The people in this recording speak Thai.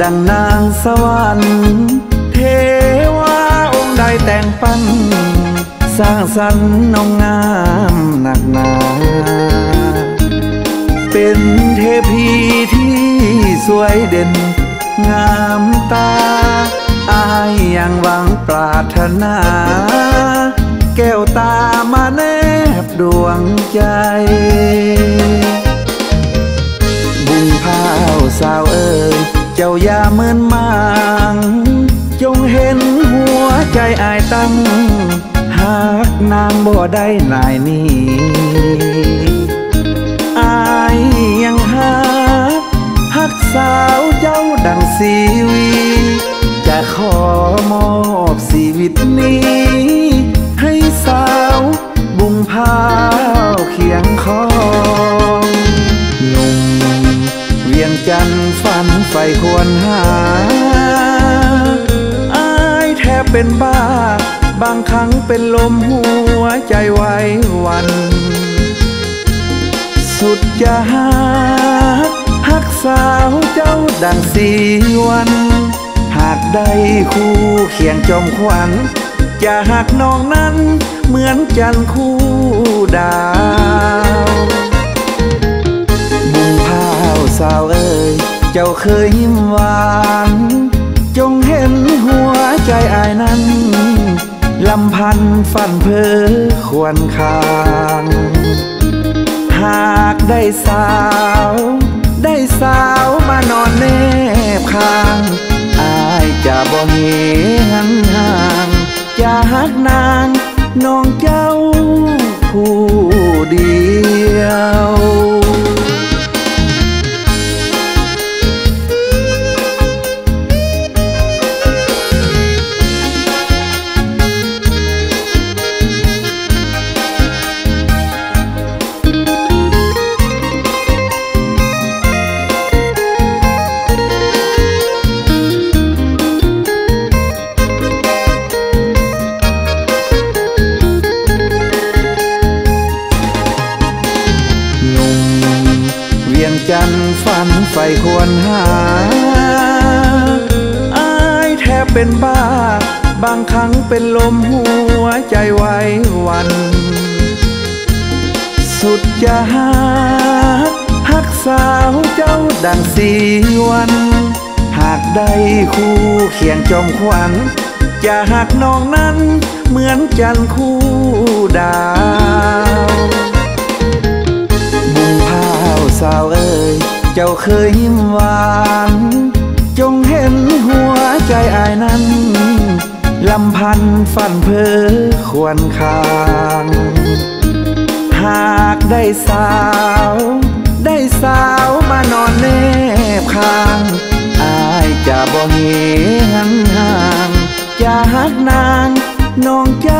ดังนางสวรรค์เทวาองค์ใดแต่งปั้นสร้างสรรค์น้องงามหนักหนา เป็นเทพีที่สวยเด่น งามตา อายยังหวังปรารถนา แก้วตามาแนบดวงใจ บุญพาวสาวเอ่ยเจ้าอย่าเมินมาง จงเห็นหัวใจอายตั้ง หากนางบ่ได้นายนี้อายยังหักหักสาวเจ้าดังสีวี จะขอ ไฟควรหา อายแทบเป็นบ้า บางครั้งเป็นลมหัวใจไว้วัน สุดจะหักหักสาวเจ้าดังสีวัน หากได้คู่เคียงจอมขวัญจะหักน้องนั้นเหมือนจันคู่ดาวบุงพาวสาวเอ่ย เจ้าเคยยิ้มหวาน จงเห็นหัวใจอายนั้นลำพันฝันเพอควรคางหากได้สาว ได้สาวมานอนแนบข้าง อายจะบ่เหหันห่างจะหักนางน้องเจ้าผู้เดียว จันฝันไฟควรหา อายแทบเป็นบ้า บางครั้งเป็นลมหัวใจไว้วัน สุดจะหักหักสาวเจ้าดังสีวัน หากได้คู่เคียงจอมขวัญจะหักน้องนั้นเหมือนจันคู่ดาว เคยยิ้มหวาน จงเห็นหัวใจอายนั้นลำพันฝันเพอควรคางหากได้สาว ได้สาวมานอนแนบข้าง อายจะบ่เหหันห่างจะหักนางน้องจ้า